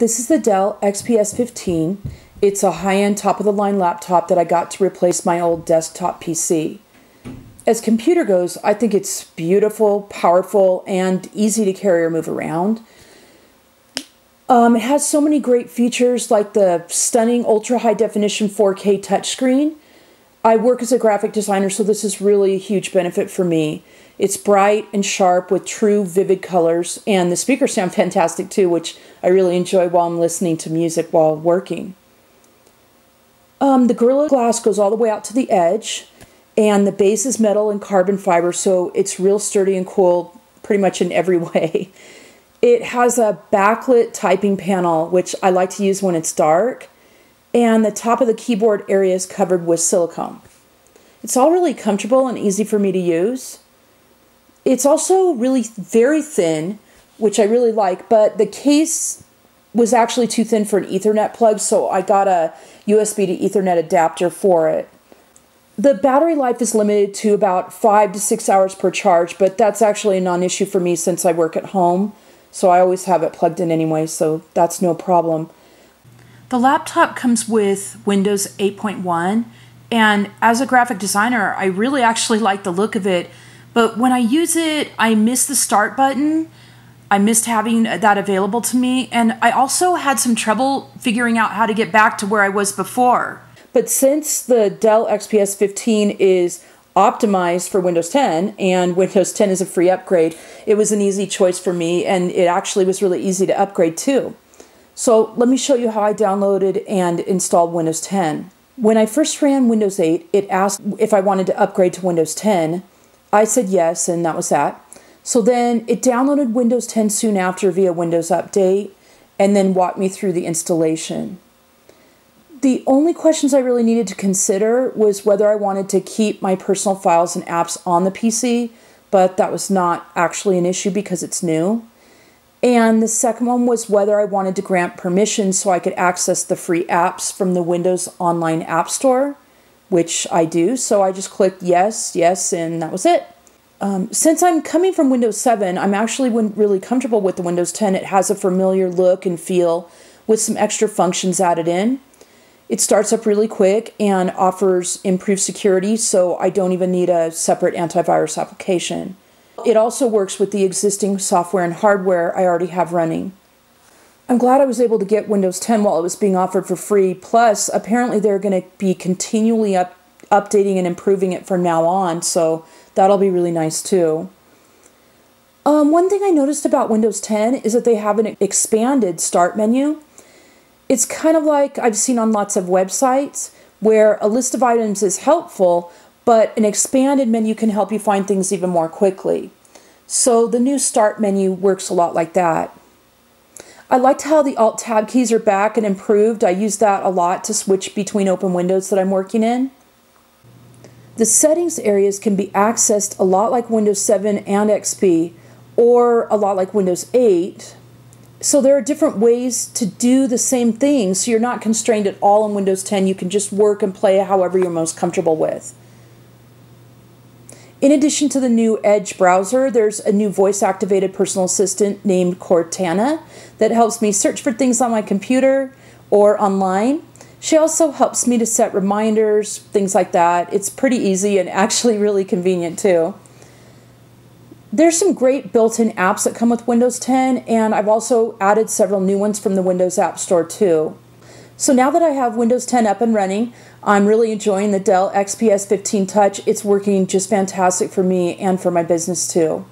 this is the Dell XPS 15. It's a high-end top-of-the-line laptop that I got to replace my old desktop PC. As computer goes, I think it's beautiful, powerful, and easy to carry or move around. Um, it has so many great features like the stunning ultra high definition 4K touchscreen. I work as a graphic designer, so this is really a huge benefit for me. It's bright and sharp with true vivid colors, and the speakers sound fantastic too, which I really enjoy while I'm listening to music while working. Um, the Gorilla Glass goes all the way out to the edge, and the base is metal and carbon fiber, so it's real sturdy and cool pretty much in every way. It has a backlit typing panel, which I like to use when it's dark, and the top of the keyboard area is covered with silicone. It's all really comfortable and easy for me to use. It's also really very thin, which I really like, but the case was actually too thin for an Ethernet plug, so I got a USB to Ethernet adapter for it. The battery life is limited to about five to six hours per charge, but that's actually a non issue for me since I work at home, so I always have it plugged in anyway, so that's no problem. The laptop comes with Windows 8.1, and as a graphic designer, I really actually like the look of it but when I use it, I miss the start button. I missed having that available to me. And I also had some trouble figuring out how to get back to where I was before. But since the Dell XPS 15 is optimized for Windows 10 and Windows 10 is a free upgrade, it was an easy choice for me and it actually was really easy to upgrade too. So let me show you how I downloaded and installed Windows 10. When I first ran Windows 8, it asked if I wanted to upgrade to Windows 10 I said yes, and that was that. So then it downloaded Windows 10 soon after via Windows Update and then walked me through the installation. The only questions I really needed to consider was whether I wanted to keep my personal files and apps on the PC, but that was not actually an issue because it's new. And the second one was whether I wanted to grant permission so I could access the free apps from the Windows Online App Store which I do. So I just clicked yes, yes, and that was it. Um, since I'm coming from Windows 7, I'm actually really comfortable with the Windows 10. It has a familiar look and feel with some extra functions added in. It starts up really quick and offers improved security, so I don't even need a separate antivirus application. It also works with the existing software and hardware I already have running. I'm glad I was able to get Windows 10 while it was being offered for free. Plus, apparently they're going to be continually up, updating and improving it from now on, so that'll be really nice too. Um, one thing I noticed about Windows 10 is that they have an expanded start menu. It's kind of like I've seen on lots of websites where a list of items is helpful, but an expanded menu can help you find things even more quickly. So the new start menu works a lot like that. I liked how the Alt Tab keys are back and improved. I use that a lot to switch between open windows that I'm working in. The settings areas can be accessed a lot like Windows 7 and XP or a lot like Windows 8. So there are different ways to do the same thing so you're not constrained at all in Windows 10. You can just work and play however you're most comfortable with. In addition to the new Edge browser, there's a new voice activated personal assistant named Cortana that helps me search for things on my computer or online. She also helps me to set reminders, things like that. It's pretty easy and actually really convenient too. There's some great built in apps that come with Windows 10, and I've also added several new ones from the Windows App Store too. So now that I have Windows 10 up and running, I'm really enjoying the Dell XPS 15 Touch. It's working just fantastic for me and for my business too.